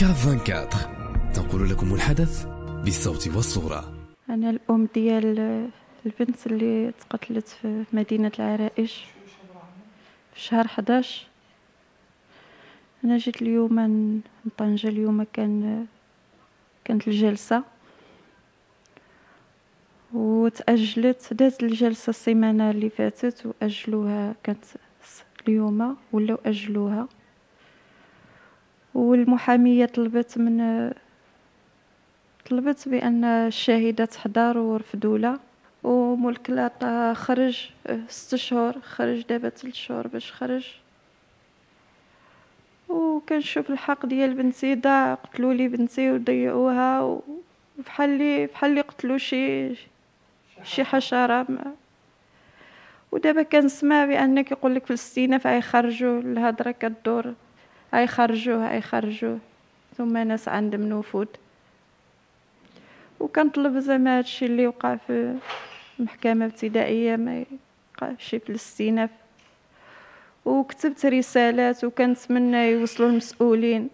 كاف 24 تنقل لكم الحدث بالصوت والصورة. أنا الأم ديال البنت اللي تقتلت في مدينة العرائش في شهر 11 أنا جيت اليوم من طنجة اليوم كان كانت الجلسة. وتأجلت دازت الجلسة السيمانة اللي فاتت وأجلوها كانت اليوم ولاو أجلوها. والمحامية طلبت من طلبت بأن الشاهدة تحضر ورفدوا لها وملك خرج ست شهور خرج دابا تلت شهور باش خرج. وكنشوف الحق ديال بنتي ضاع قتلوا لي بنتي وضيعوها وبحال لي بحال لي قتلوا شي شي حشرة. ودابا كنسمع بان كيقول لك فلسطين فايخرجوا الهضره كدور ايخرجوه ايخرجوه ثم ناس عندهم نفوذ وكنطلب زعما هادشي اللي وقع في المحكمه ابتدائية ما يوقعش في الاستئناف. وكتبت رسالات وكنتمنى يوصلوا المسؤولين.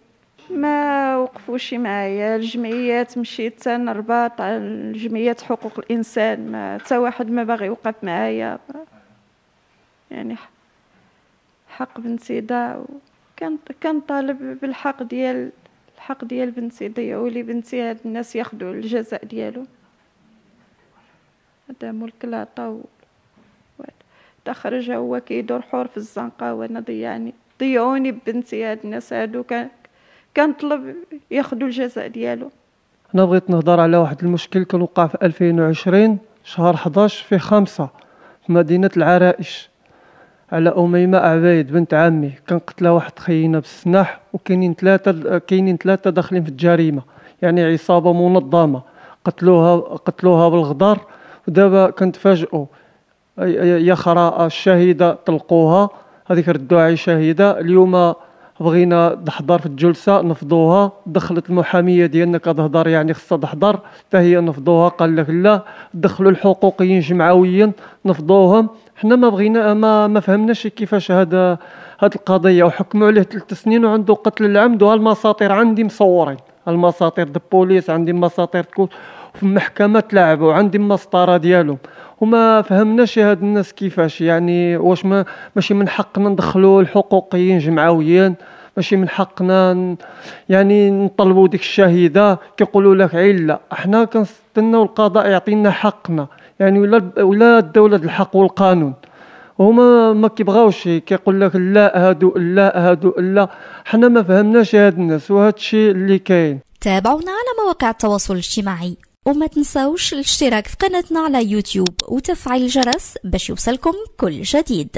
ما وقفوش معايا. الجمعيات مشيت تنربط على جمعيات حقوق الإنسان. ما حتى واحد ما باغي يوقف معايا. يعني حق بنتي ضاع كنطالب بالحق ديال الحق ديال بنتي ضيعوا لي بنتي هاد الناس ياخذوا الجزاء ديالو. هذا ملك العطا تخرج هو كيدور حور في الزنقة وأنا ضيعني ضيعوني ببنتي هاد الناس هادو. كان كنطلب ياخذوا الجزاء ديالو. أنا بغيت نهضر على واحد المشكل كان وقع في 2020 شهر 11 في خمسة في مدينة العرائش. على أميمة عبايد بنت عمي. كان قتلها واحد خينا بالسناح وكاينين ثلاثة كاينين ثلاثة داخلين في الجريمة. يعني عصابة منظمة. قتلوها قتلوها بالغدار ودابا كنتفاجئوا. يا خرا الشهيدة طلقوها. هذيك ردوها شهيدة. اليوم بغينا تحضر في الجلسة نفضوها. دخلت المحامية ديالنا كتهضر يعني خصها تحضر حتى هي نفضوها قال لك لا. دخلوا الحقوقيين جمعويا نفضوهم. حنا ما بغينا ما ما فهمناش كيفاش هذا هاد القضية. وحكموا عليه ثلاث سنين وعنده قتل العمد. وهالمساطير عندي مصورين. المساطير د بوليس عندي مساطير تكون في المحكمه تلعبوا وعندي المسطرة ديالهم. وما فهمناش هاد الناس كيفاش. يعني واش ما ماشي من حقنا ندخلوا الحقوقيين جمعويين ماشي من حقنا يعني نطلبوا ديك الشهيدة كيقولوا لك عيل إحنا كنستناو القضاء يعطينا حقنا. يعني ولا ولا الدولة الحق والقانون. هما ما كيبغاوش كيقول لك لا هادو لا هادو لا. حنا ما فهمناش هاد الناس. وهذا الشيء اللي كاين. تابعونا على مواقع التواصل الاجتماعي. وما تنساوش الاشتراك في قناتنا على يوتيوب وتفعيل الجرس باش يوصلكم كل جديد.